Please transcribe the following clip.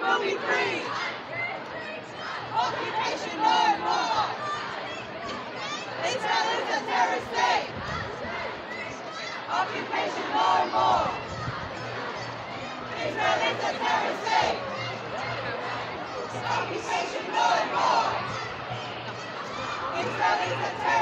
will be free. Occupation no more. Israel is a terrorist state. Occupation no more. Israel is a terrorist state. Occupation no more. Israel is a terrorist